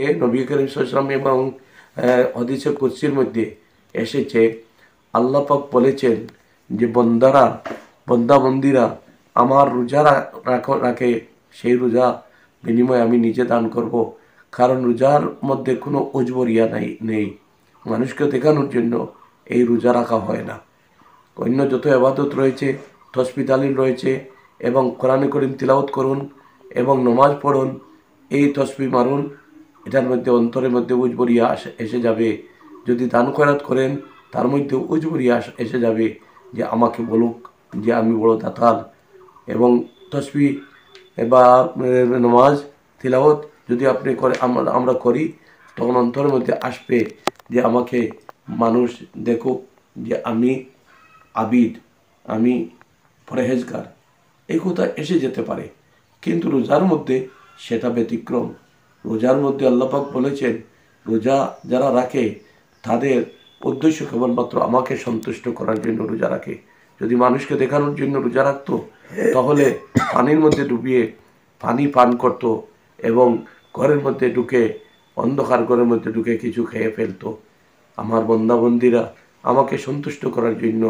নবী করিম সাল্লাম এবং হদিসে কুরসির মধ্যে এসেছে। আল্লাহ পাক বলেছেন যে, বন্দারা বন্দা বন্দাবন্দিরা আমার রোজা রাখ- রাখে। সেই রোজা বিনিময়ে আমি নিজে দান করব। কারণ রোজার মধ্যে কোনো উজবরিয়া নাই, নেই। মানুষকে দেখানোর জন্য এই রোজা রাখা হয় না। অন্য যত আবাদত রয়েছে তসপিতালিল রয়েছে এবং কোরআনে করিম তিলাওত করুন এবং নমাজ পড়ুন, এই তসবি মারুন এটার মধ্যে অন্তরের মধ্যে উজবরিয়া এসে যাবে। যদি দান খয়রাত করেন, তার মধ্যে উজবরিয়া এসে যাবে যে আমাকে বলুক যে আমি বড় দাতাল এবং তসবি বা নমাজ তিলাওত যদি আপনি করে আমরা আমরা করি, তখন অন্তরের মধ্যে আসবে যে আমাকে মানুষ দেখুক যে আমি আবিদ, আমি পরেহেজগার। এই কথা এসে যেতে পারে। কিন্তু রোজার মধ্যে সেটা ব্যতিক্রম। রোজার মধ্যে আল্লাপাক বলেছেন, রোজা যারা রাখে, তাদের উদ্দেশ্য কেবলমাত্র আমাকে সন্তুষ্ট করার জন্য রোজা রাখে। যদি মানুষকে দেখানোর জন্য রোজা রাখতো, তাহলে পানির মধ্যে ডুবিয়ে পানি পান করত এবং ঘরের মধ্যে ঢুকে, অন্ধকার ঘরের মধ্যে ঢুকে কিছু খেয়ে ফেলতো। আমার বন্দাবন্দিরা আমাকে সন্তুষ্ট করার জন্য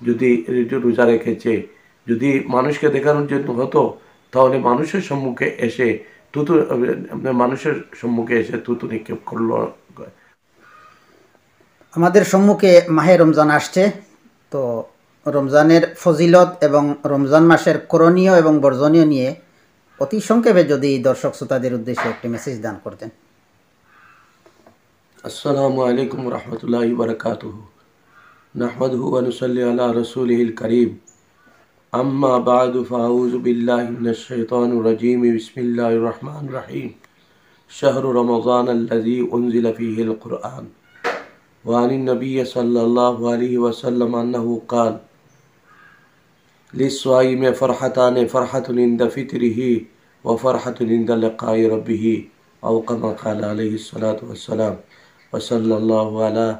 যদি রোজা রেখেছে, যদি মানুষকে দেখানোর জন্য হতো, তাহলে মানুষের সম্মুখে এসে তুতু মানুষের সম্মুখে এসে তুতু নিক্ষেপ করল। আমাদের সম্মুখে মাহে রমজান আসছে তো রমজানের ফজিলত এবং রমজান মাসের করণীয় এবং বর্জনীয় নিয়ে অতি সংক্ষেপে যদি দর্শক শ্রোতাদের উদ্দেশ্যে একটি মেসেজ দান করতেন। আসসালামু আলাইকুম রহমতুল্লাহ বারকাত নাহমদ হুয়ানুসল্লি আল্লাহ রসুল করিম। اما بعد فاعوذ باللہ من الشیطان الرجیم بسم اللہ الرحمن الرحیم شہر رمضان الذي انزل فيه القرآن. وعن النبي صلی اللہ علیہ وسلم انه قال للصائم فرحتان، فرحة عند فطره وفرحة عند لقاء ربه او كما قال علیہ الصلاة والسلام. وصلی اللہ علی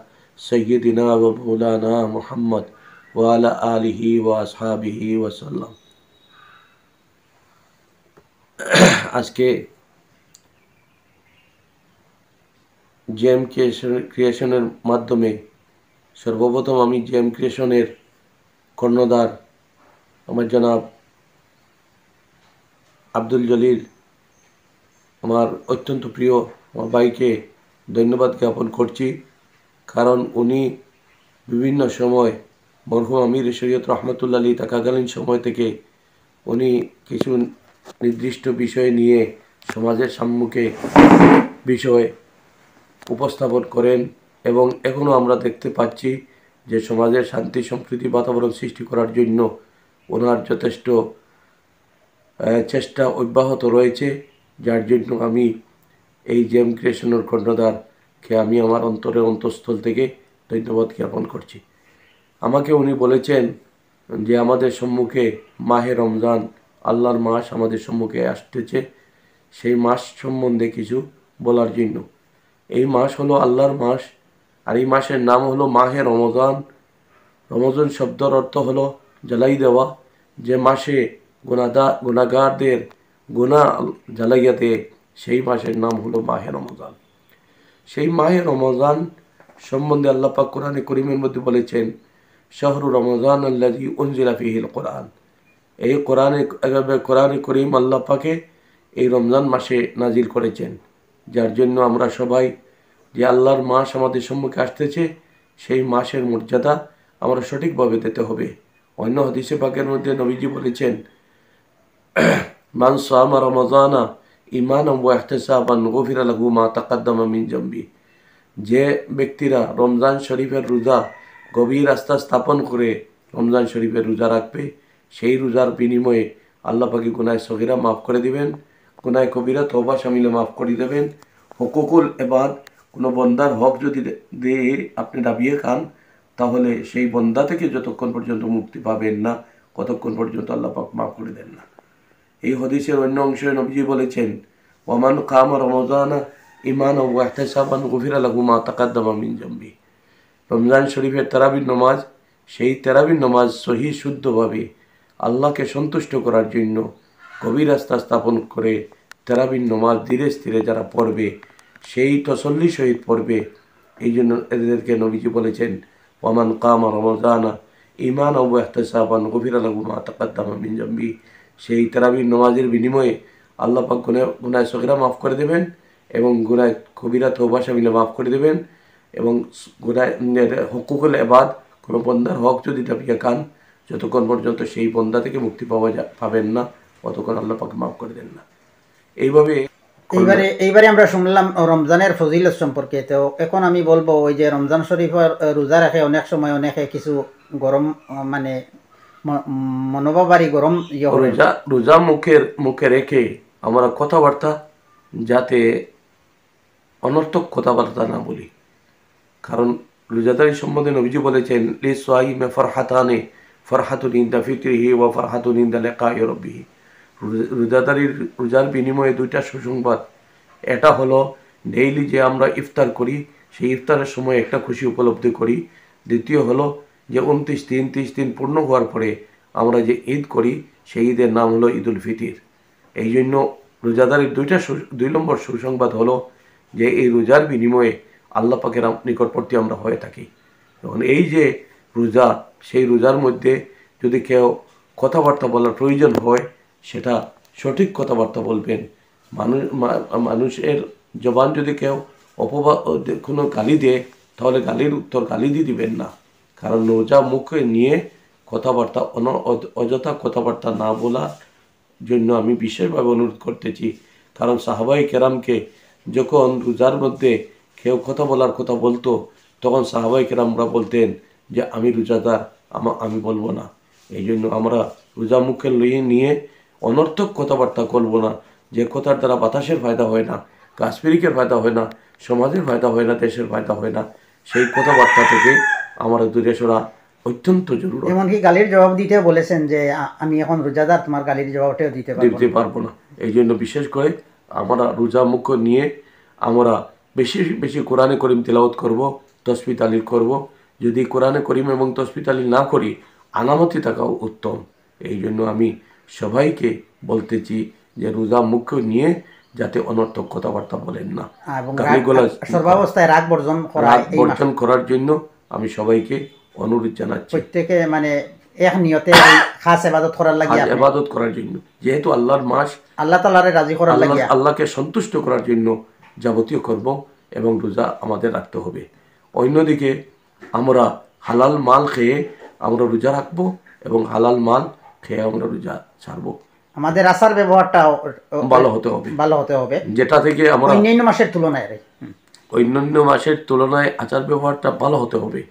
سیدنا ومولانا محمد ওয়ালা আলিহি ওয়াসহাবিহি ওয়াসাল্লাম আজকে জেম ক্রিয়েশন ক্রিয়েশনের মাধ্যমে সর্বপ্রথম আমি জেম ক্রিয়েশনের কর্ণধার আমার জনাব আব্দুল জলিল, আমার অত্যন্ত প্রিয়, আমার ভাইকে ধন্যবাদ জ্ঞাপন করছি। কারণ উনি বিভিন্ন সময় মরহুম আমির শরীয়ত রহমতুল্লা আলী থাকাকালীন সময় থেকে উনি কিছু নির্দিষ্ট বিষয় নিয়ে সমাজের সম্মুখে বিষয় উপস্থাপন করেন এবং এখনও আমরা দেখতে পাচ্ছি যে সমাজের শান্তি, সম্প্রীতি, বাতাবরণ সৃষ্টি করার জন্য ওনার যথেষ্ট চেষ্টা অব্যাহত রয়েছে। যার জন্য আমি এই জেম ক্রিয়েশনের কর্ণধারকে আমি আমার অন্তরের অন্তঃস্থল থেকে ধন্যবাদ জ্ঞাপন করছি। আমাকে উনি বলেছেন যে আমাদের সম্মুখে মাহে রমজান, আল্লাহর মাস আমাদের সম্মুখে আসতেছে। সেই মাস সম্বন্ধে কিছু বলার জন্য। এই মাস হলো আল্লাহর মাস আর এই মাসের নাম হলো মাহে রমজান। রমজান শব্দর অর্থ হলো জ্বালাই দেওয়া। যে মাসে গুণাদা গুণাগারদের গুণা জ্বালাইয়া দেয় সেই মাসের নাম হলো মাহে রমজান। সেই মাহে রমজান সম্বন্ধে আল্লাহ পাক কোরআনে করিমের মধ্যে বলেছেন শহরু রমজান আল্লাহি উনজিলা ফিহিল কোরআন এই কোরআনে কোরআনে করিম আল্লাহ পাকে এই রমজান মাসে নাজিল করেছেন। যার জন্য আমরা সবাই যে আল্লাহর মাস আমাদের সম্মুখে আসতেছে, সেই মাসের মর্যাদা আমরা সঠিকভাবে দিতে হবে। অন্য হদিসে পাকের মধ্যে নবীজি বলেছেন, মান সামা রমজানা ইমান গফির আলহু মা তাকাদ্দামা মিন জম্বি। যে ব্যক্তিরা রমজান শরীফের রোজা গভীর আস্থা স্থাপন করে রমজান শরীফের রোজা রাখবে, সেই রোজার বিনিময়ে আল্লাহ পাকি গুনায় সগিরা মাফ করে দিবেন, গুনায় কবিরা তবা সামিলে মাফ করে দেবেন। হকুকুল এবার কোনো বন্দার হক যদি দিয়ে আপনি দাবিয়ে খান, তাহলে সেই বন্দা থেকে যতক্ষণ পর্যন্ত মুক্তি পাবেন না, কতক্ষণ পর্যন্ত আল্লাহ পাক মাফ করে দেন না। এই হদিসের অন্য অংশে নবীজি বলেছেন ওমান কাম রমজানা ইমান ও এহতেসাবান গফির আলহু মা তাকাদ্দামা মিন জম্বি। রমজান শরীফের তেরাবির নমাজ, সেই তেরাবির নমাজ সহি শুদ্ধভাবে আল্লাহকে সন্তুষ্ট করার জন্য গভীর আস্থা স্থাপন করে তেরাবির নমাজ ধীরে স্থিরে যারা পড়বে, সেই তসল্লি সহিত পড়বে। এই জন্য এদেরকে নবীজি বলেছেন ওমান কামা রমজানা ইমান আবু এহতাসাবান গভীর আলু মা তাকাদ্দামা মিন জম্বি। সেই তারাবির নমাজের বিনিময়ে আল্লাহ পাক গুনে গুনায় সগিরা মাফ করে দেবেন এবং গুনায় কবিরা তৌবাসা মিলে মাফ করে দেবেন। এবং গুনায় হকুকুল এবাদ কোনো বন্দার হক যদি দাবিয়া খান যতক্ষণ পর্যন্ত সেই বন্দা থেকে মুক্তি পাওয়া যা পাবেন না ততক্ষণ আল্লাহ পাক মাফ করে দেন না। এইভাবে এইবারে এইবারে আমরা শুনলাম রমজানের ফজিলত সম্পর্কে। তো এখন আমি বলব ওই যে রমজান শরীফের রোজা রাখে অনেক সময় অনেকে কিছু গরম মানে মনোভাবারী গরম ইয়ে রোজা রোজা মুখের মুখে রেখে আমরা কথাবার্তা যাতে অনর্থক কথাবার্তা না বলি। রোজাদারি সম্বন্ধে নবীজি বলেছেন, লি সোয়াইমে ফরহাতানে, ফরহাতুন ইন্দা ফিতরিহি ও ফরহাতুন ইন্দা লেখা ইরবিহি রোজাদারির, রোজার বিনিময়ে দুইটা সুসংবাদ। এটা হলো, ডেইলি যে আমরা ইফতার করি, সেই ইফতারের সময় একটা খুশি উপলব্ধি করি। দ্বিতীয় হলো, যে উনত্রিশ দিন, ত্রিশ দিন পূর্ণ হওয়ার পরে আমরা যে ঈদ করি, সেই ঈদের নাম হলো ঈদুল ফিতির। এই জন্য রোজাদারের দুইটা দুই নম্বর সুসংবাদ হলো যে এই রোজার বিনিময়ে আল্লাহ পাকের নিকটবর্তী আমরা হয়ে থাকি। এখন এই যে রোজা, সেই রোজার মধ্যে যদি কেউ কথাবার্তা বলার প্রয়োজন হয়, সেটা সঠিক কথাবার্তা বলবেন। মানুষ মানুষের জবান যদি কেউ অপবা, কোনো গালি দেয়, তাহলে গালির উত্তর গালি দিয়ে দিবেন না। কারণ রোজা মুখে নিয়ে কথাবার্তা, অন, অযথা কথাবার্তা না বলার জন্য আমি বিশেষভাবে অনুরোধ করতেছি। কারণ সাহাবাই কেরামকে যখন রোজার মধ্যে কেউ কথা বলার কথা বলতো তখন সাহাবাই কেরামরা বলতেন যে আমি রোজাদার আমা আমি বলব না। এই জন্য আমরা রোজা মুখে লইয়ে নিয়ে অনর্থক কথাবার্তা করব না। যে কথার দ্বারা বাতাসের ফায়দা হয় না কাশ্মীরিকের ফায়দা হয় না সমাজের ফায়দা হয় না দেশের ফায়দা হয় না সেই কথাবার্তা থেকে আমরা দূরে সরা অত্যন্ত জরুরি। এমনকি গালির জবাব দিতে বলেছেন যে আমি এখন রোজাদার তোমার গালির জবাবটাও দিতে দিতে পারব না। এই জন্য বিশেষ করে আমরা রোজা মুখ নিয়ে আমরা বেশি বেশি কোরআনে করিম তেলাওত করব তসবি তালিল করব। যদি কোরআনে করিম এবং তসবি তালিল না করি আনামতি থাকাও উত্তম। এই জন্য আমি সবাইকে বলতেছি যে রোজা মুখ নিয়ে যাতে অনর্থক কথাবার্তা বলেন না। রাগ- সর্বাবস্থায় রাগ বর্জন রাগ বর্জন করার জন্য আমি সবাইকে অনুরোধ জানাচ্ছি। প্রত্যেকে মানে এক নিয়তে খাস এবাদত করার লাগিয়া আজ এবাদত করার জন্য। যেহেতু আল্লাহর মাস আল্লাহ তালারে রাজি করার আল্লাহ আল্লাহকে সন্তুষ্ট করার জন্য যাবতীয় কর্ম এবং রোজা আমাদের রাখতে হবে। অন্যদিকে আমরা হালাল মাল খেয়ে আমরা রোজা রাখব এবং হালাল মাল খেয়ে আমরা রোজা ছাড়বো। আমাদের আচার ব্যবহারটা ভালো হতে হবে। ভালো হতে হবে। যেটা থেকে আমরা অন্যান্য মাসের তুলনায় অন্যান্য মাসের তুলনায় আচার ব্যবহারটা ভালো হতে হবে।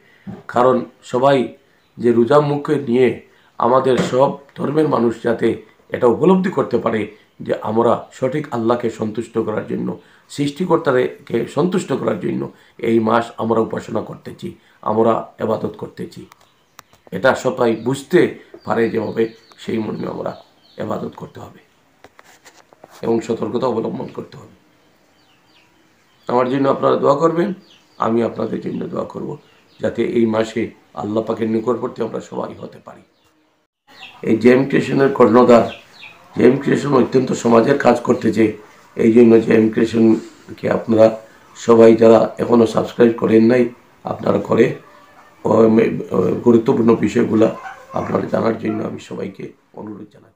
কারণ সবাই যে রোজা মুখে নিয়ে আমাদের সব ধর্মের মানুষ যাতে এটা উপলব্ধি করতে পারে যে আমরা সঠিক আল্লাহকে সন্তুষ্ট করার জন্য সৃষ্টিকর্তাকে সন্তুষ্ট করার জন্য এই মাস আমরা উপাসনা করতেছি, আমরা এবাদত করতেছি। এটা সবাই বুঝতে পারে যেভাবে সেই মর্মে আমরা এবাদত করতে হবে এবং সতর্কতা অবলম্বন করতে হবে। আমার জন্য আপনারা দোয়া করবেন, আমি আপনাদের জন্য দোয়া করব যাতে এই মাসে আল্লাহ পাকের নিকটবর্তী আমরা সবাই হতে পারি। এই জেম ক্রিয়েশনের কর্ণধার, জেম ক্রিয়েশন অত্যন্ত সমাজের কাজ করতেছে এই জন্য জেম ক্রিয়েশনকে আপনারা সবাই যারা এখনও সাবস্ক্রাইব করেন নাই, আপনারা করে গুরুত্বপূর্ণ বিষয়গুলো আপনারা জানার জন্য আমি সবাইকে অনুরোধ জানাচ্ছি।